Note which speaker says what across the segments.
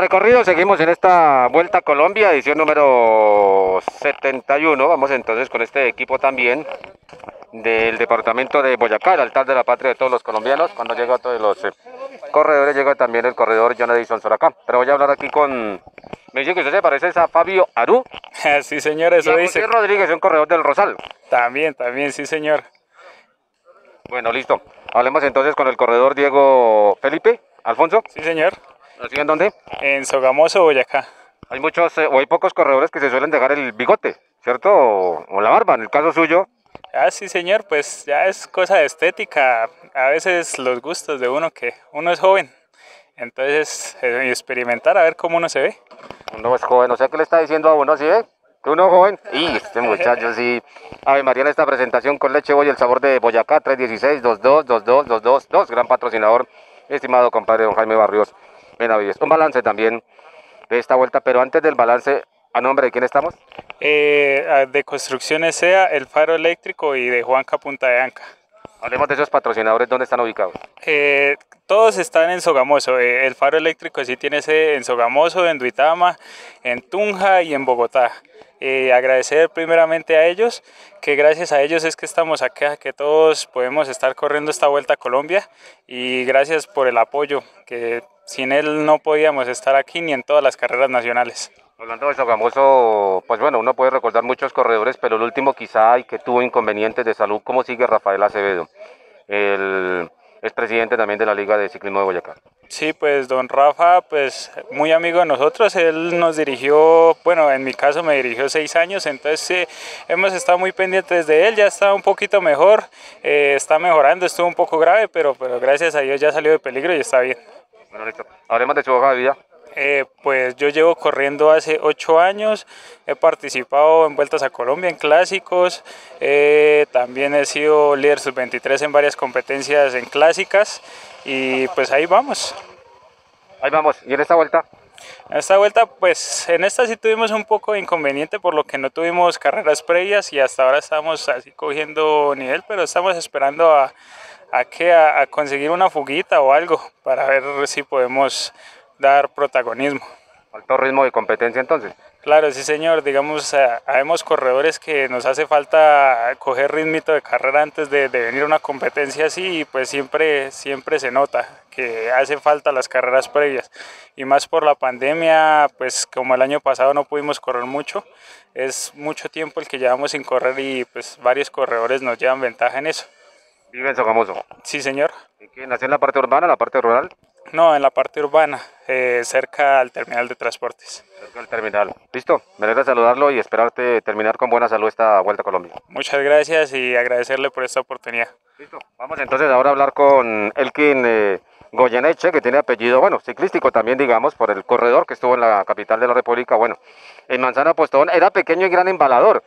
Speaker 1: Recorrido, seguimos en esta Vuelta a Colombia, edición número 71. Vamos entonces con este equipo también del departamento de Boyacá, el altar de la patria de todos los colombianos. Cuando llega todos los eh, corredores, llega también el corredor John Edison Soracá. Pero voy a hablar aquí con. Me dice que usted se parece a Fabio Aru.
Speaker 2: sí, señor, eso
Speaker 1: y a
Speaker 2: dice.
Speaker 1: José Rodríguez, un corredor del Rosal.
Speaker 2: También, también, sí, señor.
Speaker 1: Bueno, listo. Hablemos entonces con el corredor Diego Felipe. Alfonso.
Speaker 2: Sí, señor.
Speaker 1: ¿Nació en dónde?
Speaker 2: En Sogamoso, Boyacá.
Speaker 1: Hay muchos eh, o hay pocos corredores que se suelen dejar el bigote, ¿cierto? O, o la barba, en el caso suyo.
Speaker 2: Ah, sí, señor, pues ya es cosa de estética. A veces los gustos de uno que uno es joven. Entonces, eh, experimentar a ver cómo uno se ve.
Speaker 1: Uno es joven, o sea, ¿qué le está diciendo a uno? ¿Sí ve? Que uno joven. Y este muchacho sí. Ave María en esta presentación con leche voy el sabor de Boyacá 316 22 22 22 2, gran patrocinador, estimado compadre don Jaime Barrios Un balance también de esta vuelta, pero antes del balance, ¿a nombre de quién estamos?
Speaker 2: Eh, de Construcciones SEA, El Faro Eléctrico y de Juanca Punta de Anca.
Speaker 1: Hablemos de esos patrocinadores, ¿dónde están ubicados?
Speaker 2: Eh, todos están en Sogamoso. Eh, el Faro Eléctrico sí tiene sede en Sogamoso, en Duitama, en Tunja y en Bogotá. Eh, agradecer primeramente a ellos, que gracias a ellos es que estamos acá, que todos podemos estar corriendo esta vuelta a Colombia y gracias por el apoyo, que sin él no podíamos estar aquí ni en todas las carreras nacionales.
Speaker 1: Hablando de Sogamoso, pues bueno, uno puede recordar muchos corredores, pero el último quizá y que tuvo inconvenientes de salud, ¿cómo sigue Rafael Acevedo? El es presidente también de la Liga de Ciclismo de Boyacá.
Speaker 2: Sí, pues don Rafa, pues muy amigo de nosotros, él nos dirigió, bueno, en mi caso me dirigió seis años, entonces sí, hemos estado muy pendientes de él, ya está un poquito mejor, eh, está mejorando, estuvo un poco grave, pero, pero gracias a Dios ya salió de peligro y está bien.
Speaker 1: Bueno, listo. Hablemos de su hoja de vida.
Speaker 2: Eh, pues yo llevo corriendo hace ocho años, he participado en vueltas a Colombia, en clásicos, eh, también he sido líder sub-23 en varias competencias en clásicas y pues ahí vamos.
Speaker 1: Ahí vamos, ¿y en esta vuelta?
Speaker 2: En esta vuelta, pues en esta sí tuvimos un poco de inconveniente por lo que no tuvimos carreras previas y hasta ahora estamos así cogiendo nivel, pero estamos esperando a, a, que, a, a conseguir una fuguita o algo para ver si podemos dar protagonismo.
Speaker 1: ¿Alto ritmo de competencia entonces?
Speaker 2: Claro, sí señor, digamos, habemos corredores que nos hace falta coger ritmito de carrera antes de, de, venir a una competencia así y pues siempre, siempre se nota que hace falta las carreras previas y más por la pandemia, pues como el año pasado no pudimos correr mucho, es mucho tiempo el que llevamos sin correr y pues varios corredores nos llevan ventaja en eso.
Speaker 1: ¿Vive en Sogamoso?
Speaker 2: Sí señor.
Speaker 1: ¿Y qué, nació en la parte urbana, la parte rural?
Speaker 2: No, en la parte urbana, eh, cerca al terminal de transportes.
Speaker 1: Cerca al terminal. Listo, me alegra saludarlo y esperarte terminar con buena salud esta Vuelta a Colombia.
Speaker 2: Muchas gracias y agradecerle por esta oportunidad.
Speaker 1: Listo, vamos entonces ahora a hablar con Elkin eh, Goyeneche, que tiene apellido, bueno, ciclístico también, digamos, por el corredor que estuvo en la capital de la República. Bueno, en Manzana Postón era pequeño y gran embalador.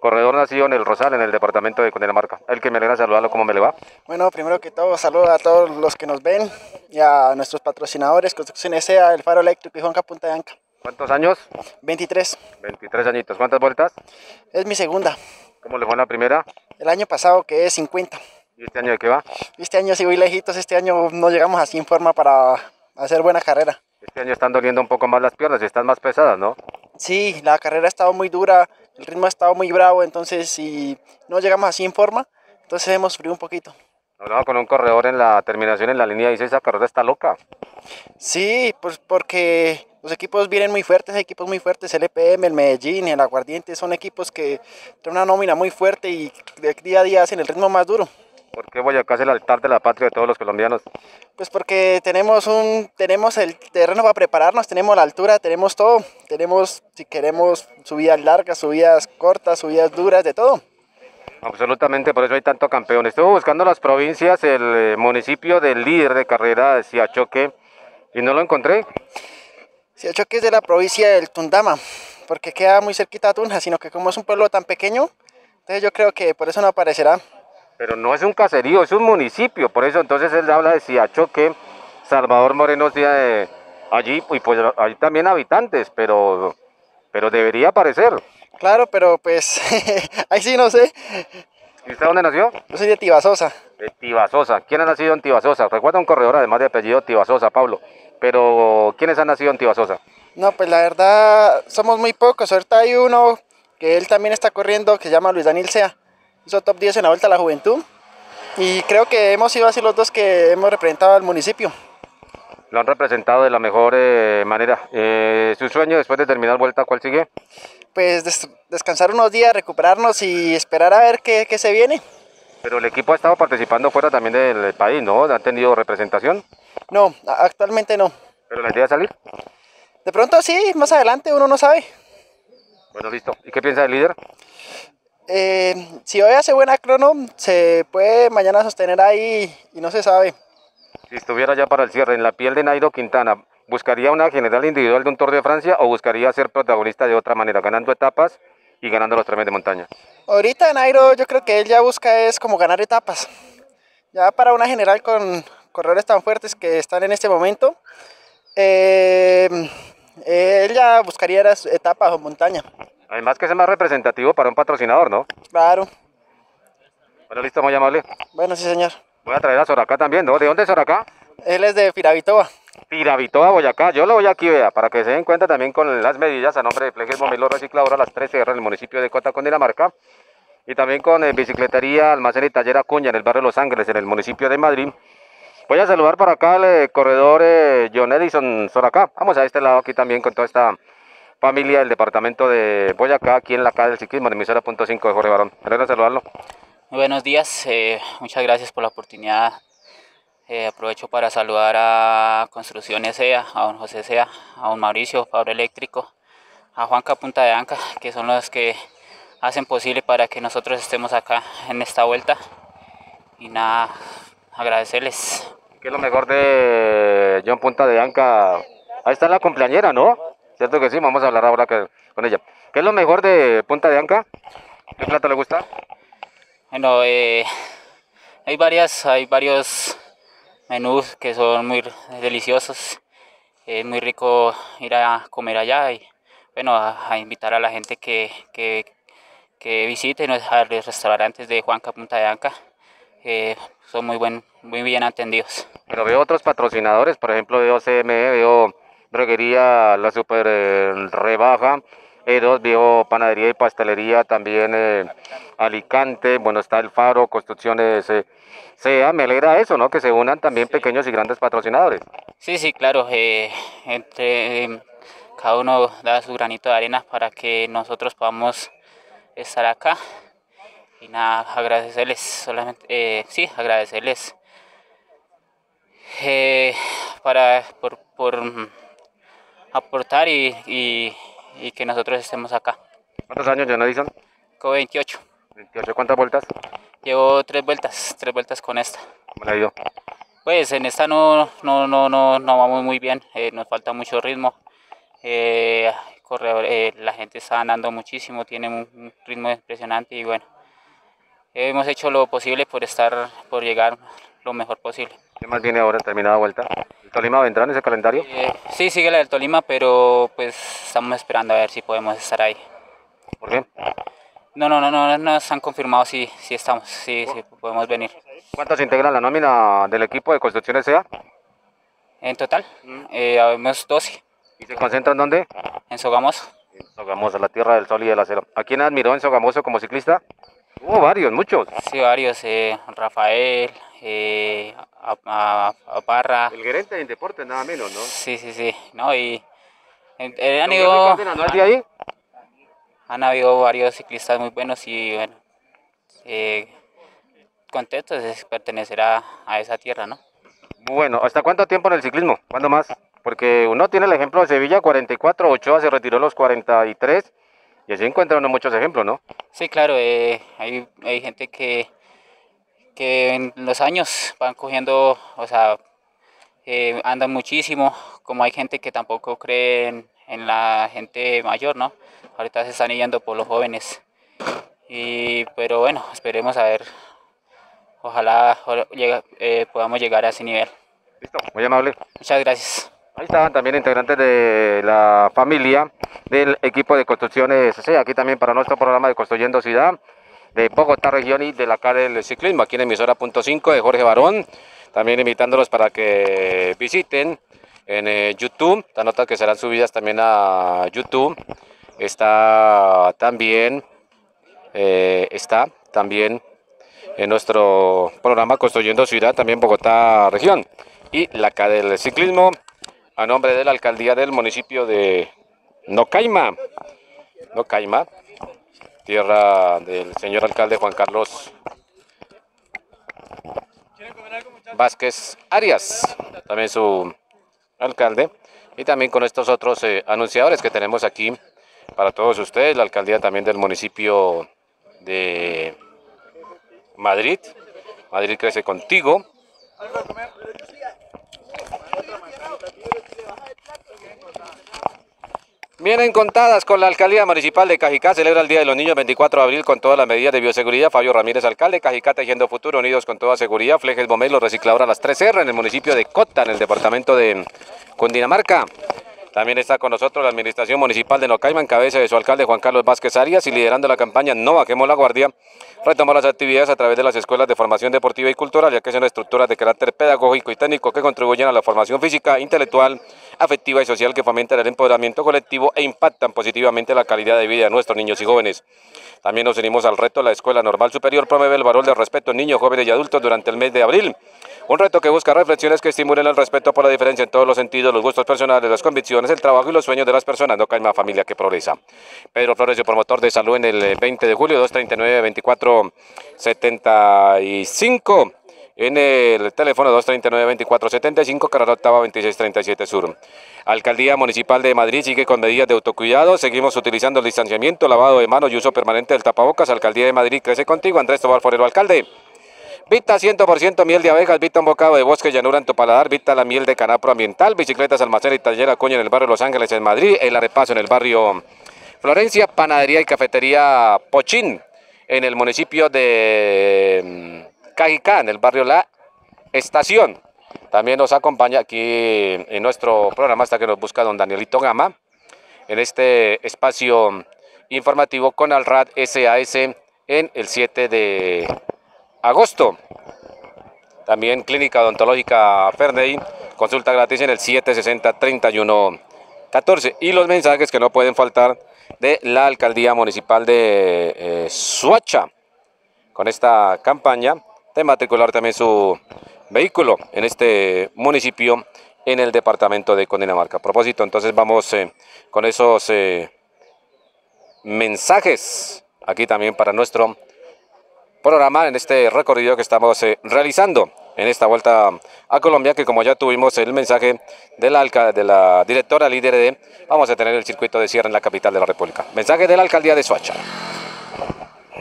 Speaker 1: Corredor nacido en el Rosal, en el departamento de Cundinamarca. El que me alegra saludarlo, ¿cómo me le va?
Speaker 3: Bueno, primero que todo, saludo a todos los que nos ven y a nuestros patrocinadores, Construcción SEA, El Faro Eléctrico y Juanca Punta de Anca.
Speaker 1: ¿Cuántos años?
Speaker 3: 23.
Speaker 1: 23 añitos. ¿Cuántas vueltas?
Speaker 3: Es mi segunda.
Speaker 1: ¿Cómo le fue en la primera?
Speaker 3: El año pasado que es 50.
Speaker 1: ¿Y este año de qué va?
Speaker 3: Este año sí voy lejitos, este año no llegamos así en forma para hacer buena carrera.
Speaker 1: Este año están doliendo un poco más las piernas y están más pesadas, ¿no?
Speaker 3: Sí, la carrera ha estado muy dura, el ritmo ha estado muy bravo, entonces si no llegamos así en forma, entonces hemos sufrido un poquito.
Speaker 1: Hablaba con un corredor en la terminación en la línea y dice, esa carrera está loca.
Speaker 3: Sí, pues porque los equipos vienen muy fuertes, equipos muy fuertes, el EPM, el Medellín, el Aguardiente, son equipos que tienen una nómina muy fuerte y día a día hacen el ritmo más duro.
Speaker 1: ¿Por qué Boyacá es el altar de la patria de todos los colombianos?
Speaker 3: Pues porque tenemos un tenemos el terreno para prepararnos, tenemos la altura, tenemos todo, tenemos si queremos subidas largas, subidas cortas, subidas duras, de todo.
Speaker 1: Absolutamente, por eso hay tanto campeón. Estuve buscando las provincias, el eh, municipio del líder de carrera de Siachoque y no lo encontré.
Speaker 3: Siachoque es de la provincia del Tundama, porque queda muy cerquita a Tunja, sino que como es un pueblo tan pequeño, entonces yo creo que por eso no aparecerá.
Speaker 1: Pero no es un caserío, es un municipio, por eso entonces él habla de Siachoque, Salvador Moreno de allí, y pues hay también habitantes, pero, pero debería aparecer.
Speaker 3: Claro, pero pues ahí sí no sé.
Speaker 1: ¿Y usted dónde nació?
Speaker 3: Yo soy de Tibasosa.
Speaker 1: De Tibasosa. ¿Quién ha nacido en Tibasosa? Recuerda un corredor además de apellido Tibasosa, Pablo. pero ¿quiénes han nacido en Tibasosa?
Speaker 3: No, pues la verdad somos muy pocos. Ahorita hay uno que él también está corriendo que se llama Luis Daniel Sea. Hizo top 10 en la Vuelta a la Juventud. Y creo que hemos sido así los dos que hemos representado al municipio.
Speaker 1: Lo han representado de la mejor eh, manera. Eh, ¿Su sueño después de terminar Vuelta cuál sigue?
Speaker 3: Pues des- descansar unos días, recuperarnos y esperar a ver qué, qué se viene.
Speaker 1: Pero el equipo ha estado participando fuera también del país, ¿no? ¿Han tenido representación?
Speaker 3: No, actualmente no.
Speaker 1: ¿Pero la idea es salir?
Speaker 3: De pronto sí, más adelante uno no sabe.
Speaker 1: Bueno, listo. ¿Y qué piensa del líder?
Speaker 3: Eh, si hoy hace buena crono, se puede mañana sostener ahí y no se sabe.
Speaker 1: Si estuviera ya para el cierre en la piel de Nairo Quintana, ¿buscaría una general individual de un Tour de Francia o buscaría ser protagonista de otra manera, ganando etapas y ganando los trenes de montaña?
Speaker 3: Ahorita Nairo yo creo que él ya busca es como ganar etapas. Ya para una general con corredores tan fuertes que están en este momento, eh, él ya buscaría las etapas o montaña.
Speaker 1: Además que es más representativo para un patrocinador, ¿no?
Speaker 3: Claro.
Speaker 1: Bueno, listo, muy amable.
Speaker 3: Bueno, sí señor.
Speaker 1: Voy a traer a Soracá también, ¿no? ¿De dónde es Soracá?
Speaker 3: Él es de Firavitoa.
Speaker 1: Piravitoa, Boyacá. Yo lo voy aquí, vea, para que se den cuenta también con las medidas a nombre de Flejes Milor Recicladora, las 13 R en el municipio de Cota, Dinamarca. Y también con eh, Bicicletería, Almacén y Taller Acuña en el barrio Los Ángeles, en el municipio de Madrid. Voy a saludar para acá al eh, corredor eh, John Edison Soracá. Vamos a este lado aquí también con toda esta familia del departamento de Boyacá, aquí en la calle del ciclismo, en emisora punto 5 de Jorge Barón. Me saludarlo.
Speaker 4: Muy buenos días, eh, muchas gracias por la oportunidad. Aprovecho para saludar a Construcciones SEA, a don José SEA, a don Mauricio, Fabro Eléctrico, a Juanca Punta de Anca, que son los que hacen posible para que nosotros estemos acá en esta vuelta. Y nada, agradecerles.
Speaker 1: ¿Qué es lo mejor de John Punta de Anca? Ahí está la cumpleañera, ¿no? ¿Cierto que sí? Vamos a hablar ahora con ella. ¿Qué es lo mejor de Punta de Anca? ¿Qué plato le gusta?
Speaker 4: Bueno, eh, hay varias, hay varios menús que son muy deliciosos. Es muy rico ir a comer allá y bueno, a, invitar a la gente que, que, que visite los restaurantes de Juanca Punta de Anca. Eh, son muy, buen, muy bien atendidos.
Speaker 1: Pero veo otros patrocinadores, por ejemplo, veo CME, veo Droguería La Super eh, Rebaja, E2, veo Panadería y Pastelería, también eh, Alicante, bueno, está El Faro, Construcciones eh, SEA, me alegra eso, ¿no? Que se unan también pequeños y grandes patrocinadores.
Speaker 4: Sí, sí, claro. eh, entre em, cada uno da su granito de arena para que nosotros podamos estar acá. Y nada, agradecerles, solamente, eh, sí, agradecerles eh, para, por, por aportar y, y- y que nosotros estemos acá.
Speaker 1: ¿Cuántos años, John Edison?
Speaker 4: Co 28.
Speaker 1: 28, ¿cuántas vueltas?
Speaker 4: Llevo tres vueltas, tres vueltas con esta.
Speaker 1: ¿Cómo le ha ido?
Speaker 4: Pues en esta no, no, no, no, no vamos muy bien, eh, nos falta mucho ritmo. Eh, corredor- eh, la gente está andando muchísimo, tiene un, un ritmo impresionante y bueno, hemos hecho lo posible por estar, por llegar lo mejor posible.
Speaker 1: ¿Qué más viene ahora en terminada vuelta? ¿El Tolima vendrá en ese calendario?
Speaker 4: Eh, sí, sigue la del Tolima, pero pues estamos esperando a ver si podemos estar ahí.
Speaker 1: ¿Por qué?
Speaker 4: No, no, no, no, no nos han confirmado si, si estamos, si, si podemos venir.
Speaker 1: ¿Cuántos integran la nómina del equipo de Construcciones SEA?
Speaker 4: En total, eh, habemos 12
Speaker 1: ¿Y se concentran dónde?
Speaker 4: en Sogamoso.
Speaker 1: En Sogamoso, la tierra del sol y del acero. ¿A quién admiró en Sogamoso como ciclista? Hubo varios, muchos.
Speaker 4: Sí, varios. eh, Rafael, eh, a, a- a Parra.
Speaker 1: El gerente en deporte, nada menos, ¿no?
Speaker 4: Sí, sí, sí. No, y eh, han, ido,
Speaker 1: Cárdenas, ¿no es de ahí?
Speaker 4: han habido varios ciclistas muy buenos y bueno, eh, contentos de pertenecer a, a esa tierra, ¿no?
Speaker 1: Bueno, ¿hasta cuánto tiempo en el ciclismo? ¿Cuándo más? Porque uno tiene el ejemplo de Sevilla, 44, Ochoa se retiró a los 43, y así encuentra uno muchos ejemplos, ¿no?
Speaker 4: Sí, claro, eh, hay, hay gente que, que en los años van cogiendo, o sea, eh, andan muchísimo, como hay gente que tampoco cree en, en la gente mayor, ¿no? Ahorita se están yendo por los jóvenes. Y, pero bueno, esperemos a ver, ojalá o- llega- eh, podamos llegar a ese nivel.
Speaker 1: Listo, muy amable.
Speaker 4: Muchas gracias.
Speaker 1: Ahí estaban también integrantes de la familia del equipo de construcciones, aquí también para nuestro programa de Construyendo Ciudad, de Bogotá región y de la cara del ciclismo, aquí en emisora punto 5 de Jorge Barón, también invitándolos para que visiten en eh, YouTube, las notas que serán subidas también a YouTube. Está también, eh, está también en nuestro programa Construyendo Ciudad, también Bogotá Región. Y la del ciclismo a nombre de la alcaldía del municipio de Nocaima. Nocaima, tierra del señor alcalde Juan Carlos Vázquez Arias, también su alcalde, y también con estos otros eh, anunciadores que tenemos aquí para todos ustedes, la alcaldía también del municipio de Madrid, Madrid crece contigo. Vienen contadas con la Alcaldía Municipal de Cajicá. Celebra el Día de los Niños 24 de abril con todas las medidas de bioseguridad. Fabio Ramírez, alcalde. Cajicá Tejiendo Futuro, unidos con toda seguridad. Flejes Bomelo, recicladora Las 3R en el municipio de Cota, en el departamento de Cundinamarca. También está con nosotros la Administración Municipal de Nocaima, en cabeza de su alcalde Juan Carlos Vázquez Arias y liderando la campaña No Bajemos la Guardia, retomó las actividades a través de las escuelas de formación deportiva y cultural, ya que son estructuras de carácter pedagógico y técnico que contribuyen a la formación física, intelectual, afectiva y social que fomentan el empoderamiento colectivo e impactan positivamente la calidad de vida de nuestros niños y jóvenes. También nos unimos al reto La Escuela Normal Superior promueve el valor del respeto en niños, jóvenes y adultos durante el mes de abril. Un reto que busca reflexiones que estimulen el respeto por la diferencia en todos los sentidos, los gustos personales, las convicciones, el trabajo y los sueños de las personas. No cae más familia que progresa. Pedro Flores, promotor de salud en el 20 de julio, 239-2475. En el teléfono 239-2475, carrera octava 2637 Sur. Alcaldía Municipal de Madrid sigue con medidas de autocuidado. Seguimos utilizando el distanciamiento, lavado de manos y uso permanente del tapabocas. Alcaldía de Madrid crece contigo. Andrés Tobal Forero, alcalde. Vita 100% miel de abejas, Vita un bocado de bosque, llanura en tu paladar, Vita la miel de canapro ambiental, bicicletas, almacén y taller Acuña en el barrio Los Ángeles en Madrid, el arepaso en el barrio Florencia, panadería y cafetería Pochín en el municipio de mm, Cajicá, en el barrio La Estación. También nos acompaña aquí en nuestro programa hasta que nos busca don Danielito Gama en este espacio informativo con Alrad SAS en el 7 de agosto. También Clínica Odontológica Ferney, consulta gratis en el 760-3114. Y los mensajes que no pueden faltar de la Alcaldía Municipal de eh, Suacha, con esta campaña de matricular también su vehículo en este municipio en el departamento de Cundinamarca. A propósito, entonces vamos eh, con esos eh, mensajes aquí también para nuestro programa en este recorrido que estamos eh, realizando en esta vuelta a Colombia, que como ya tuvimos el mensaje de la, de la directora líder de, vamos a tener el circuito de cierre en la capital de la República. Mensaje de la alcaldía de Soacha.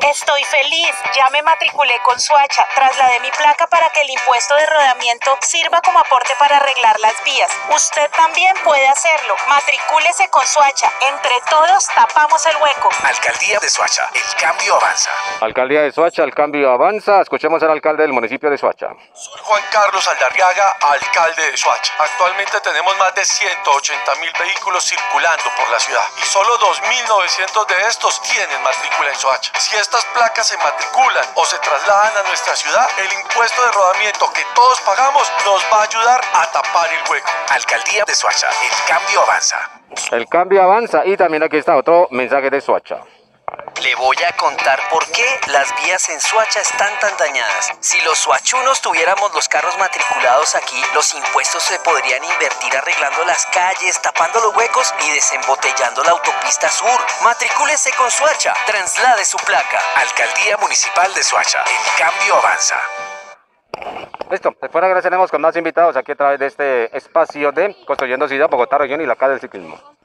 Speaker 5: Estoy feliz, ya me matriculé con Suacha, trasladé mi placa para que el impuesto de rodamiento sirva como aporte para arreglar las vías. Usted también puede hacerlo. Matricúlese con Suacha. Entre todos tapamos el hueco.
Speaker 6: Alcaldía de Suacha, el cambio avanza.
Speaker 1: Alcaldía de Suacha, el cambio avanza. Escuchemos al alcalde del municipio de Suacha.
Speaker 7: Soy Juan Carlos Aldarriaga, alcalde de Suacha. Actualmente tenemos más de 180 mil vehículos circulando por la ciudad y solo 2.900 de estos tienen matrícula en Soacha. Si estas placas se matriculan o se trasladan a nuestra ciudad, el impuesto de rodamiento que todos pagamos nos va a ayudar a tapar el hueco.
Speaker 6: Alcaldía de Soacha, el cambio avanza.
Speaker 1: El cambio avanza y también aquí está otro mensaje de Soacha.
Speaker 8: Le voy a contar por qué las vías en Suacha están tan dañadas. Si los suachunos tuviéramos los carros matriculados aquí, los impuestos se podrían invertir arreglando las calles, tapando los huecos y desembotellando la autopista sur. Matricúlese con Suacha, traslade su placa.
Speaker 6: Alcaldía Municipal de Suacha, el cambio avanza.
Speaker 1: Listo, después regresaremos con más invitados aquí a través de este espacio de Construyendo Ciudad, Bogotá, Región y la Casa del Ciclismo.